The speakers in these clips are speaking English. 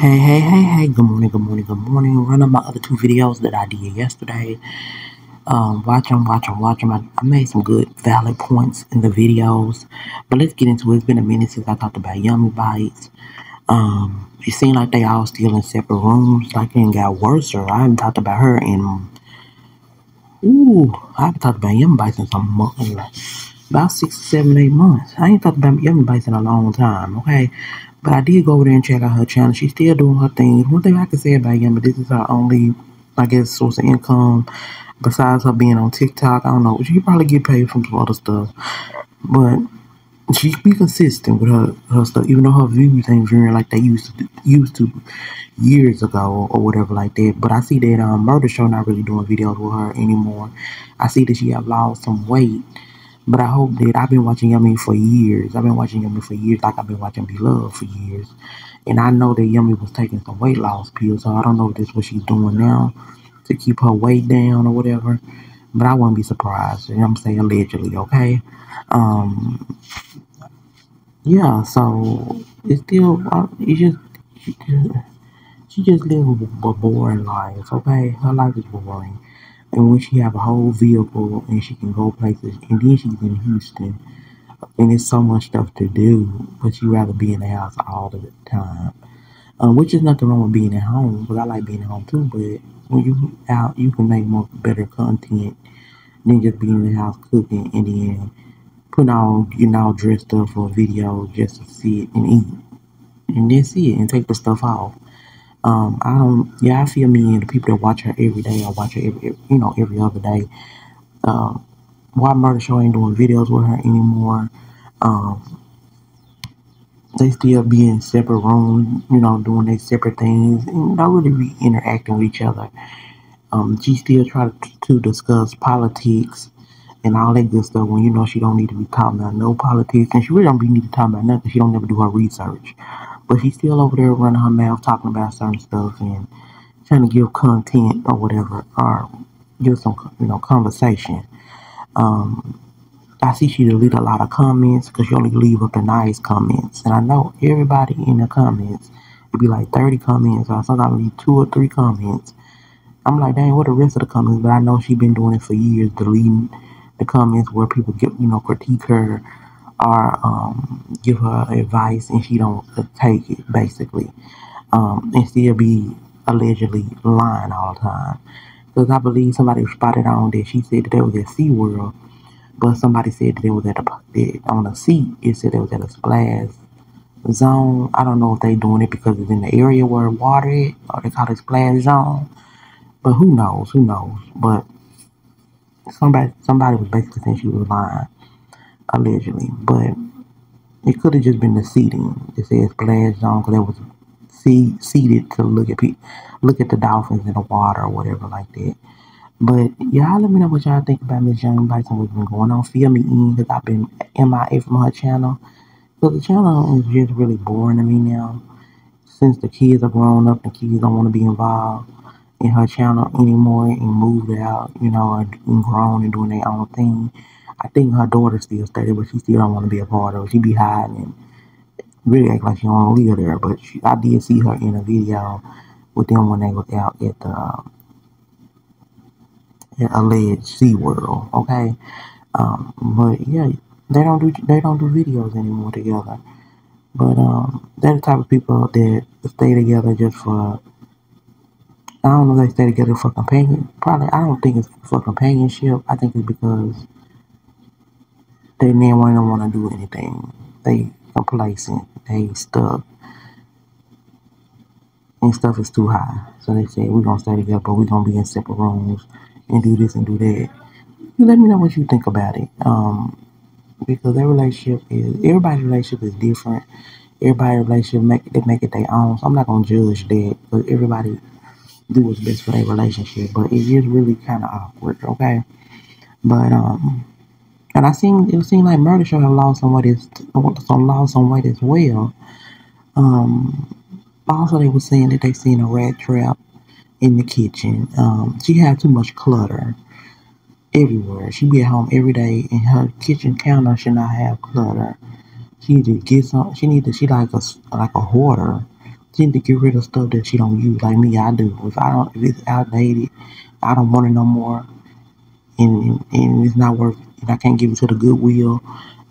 Hey, hey, hey, hey, good morning, good morning, good morning. One of my other two videos that I did yesterday. Um, watch them, watch them, watch them. I, I made some good, valid points in the videos. But let's get into it. It's been a minute since I talked about Yummy Bites. Um, it seemed like they all still in separate rooms. Like it got worse. Or I haven't talked about her in, ooh, I haven't talked about Yummy Bites in some months. About six, seven, eight months. I ain't talked about Yummy Bites in a long time, okay? But I did go over there and check out her channel. She's still doing her thing. One thing I can say about Yummy, this is her only, I guess, source of income besides her being on TikTok. I don't know. She probably get paid from some other stuff. But she be consistent with her, her stuff, even though her views ain't very like they used to used to years ago or whatever like that. But I see that um Murder Show not really doing videos with her anymore. I see that she have lost some weight. But I hope that I've been watching Yummy for years. I've been watching Yummy for years, like I've been watching Beloved for years. And I know that Yummy was taking some weight loss pills, so I don't know if this is what she's doing now to keep her weight down or whatever. But I wouldn't be surprised. You know I'm saying? Allegedly, okay? Um, yeah, so it's still, uh, it's just, she just, she just lives a boring life, okay? Her life is boring. And when she have a whole vehicle and she can go places, and then she's in Houston, and it's so much stuff to do, but she rather be in the house all the time. Um, which is nothing wrong with being at home, because I like being at home too. But when you out, you can make more better content than just being in the house cooking and then putting on, getting all dressed up for a video just to sit and eat, and then see it and take the stuff off. Um, I don't, yeah, I feel me and the people that watch her every day, I watch her every, you know, every other day. Um, why Murder Show ain't doing videos with her anymore. Um, they still be in separate rooms, you know, doing their separate things and not really be interacting with each other. Um, she still try to, to discuss politics and all that good stuff when you know she don't need to be talking about no politics and she really don't be need to talk about nothing. She don't never do her research. But she's still over there running her mouth talking about certain stuff and trying to give content or whatever or give some you know conversation. Um, I see she delete a lot of comments because she only leave up the nice comments. And I know everybody in the comments, it'd be like 30 comments or sometimes be two or three comments. I'm like, dang, what the rest of the comments? But I know she been doing it for years, deleting the comments where people get, you know, critique her or um, give her advice and she don't take it, basically. Um, and still be allegedly lying all the time. Because I believe somebody spotted on that she said that they was at SeaWorld but somebody said that it was at a that on the seat. It said it was at a splash zone. I don't know if they doing it because it's in the area where water is, or they call it splash zone. But who knows? Who knows? But somebody somebody was basically saying she was lying, allegedly. But it could have just been the seating. It said splash zone because it was seat, seated to look at people, look at the dolphins in the water or whatever like that. But y'all let me know what y'all think about Miss Yummy Bites, what's been going on. Fill me in because I've been MIA from her channel. Because the channel is just really boring to me now. Since the kids are grown up, the kids don't want to be involved in her channel anymore and moved out, you know, and grown and doing their own thing. I think her daughter still stayed, but she still don't want to be a part of it. She be hiding and really act like she don't want to live there. But she, I did see her in a video with them when they was out at the um, alleged Sea World, okay? Um, but yeah, they don't do they don't do videos anymore together. But um, they're the type of people that stay together just for. I don't know if they stay together for companion. Probably, I don't think it's for companionship. I think it's because they never don't want to do anything. They complacent. They stuck. And stuff is too high. So they say, we're going to stay together, but we're going to be in separate rooms and do this and do that. You let me know what you think about it. Um, because their relationship is everybody's relationship is different. Everybody's relationship make they make it their own. So I'm not gonna judge that, but everybody do what's best for their relationship. But it is really kind of awkward, okay? But um, and I seen it seemed like Murder Show have lost some weight, as lost some weight as well. Um, also they were saying that they seen a rat trap in the kitchen. Um, she had too much clutter everywhere. She be at home every day, and her kitchen counter should not have clutter. She need to get some. She need to. She like a like a hoarder. She tend to get rid of stuff that she don't use like me I do. If I don't if it's outdated, I don't want it no more and, and it's not worth and I can't give it to the goodwill,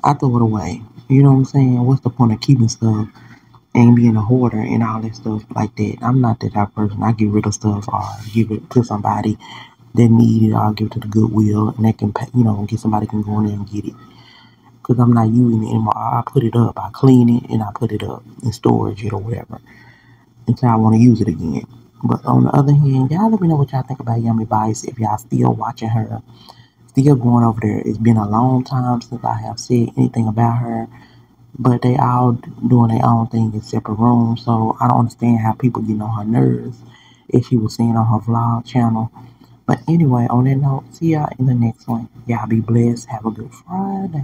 I throw it away. You know what I'm saying? What's the point of keeping stuff and being a hoarder and all that stuff like that? I'm not that type of person. I get rid of stuff or give it to somebody that need it. I'll give it to the goodwill and they can pay, you know get somebody can go in there and get it because I'm not using it anymore. I put it up, I clean it, and I put it up in storage it or whatever until I want to use it again. But on the other hand, y'all let me know what y'all think about Yummy Bites. If y'all still watching her, still going over there. It's been a long time since I have said anything about her. But they all doing their own thing in separate rooms. So I don't understand how people get on her nerves if she was seeing on her vlog channel. But anyway, on that note, see y'all in the next one. Y'all be blessed. Have a good Friday.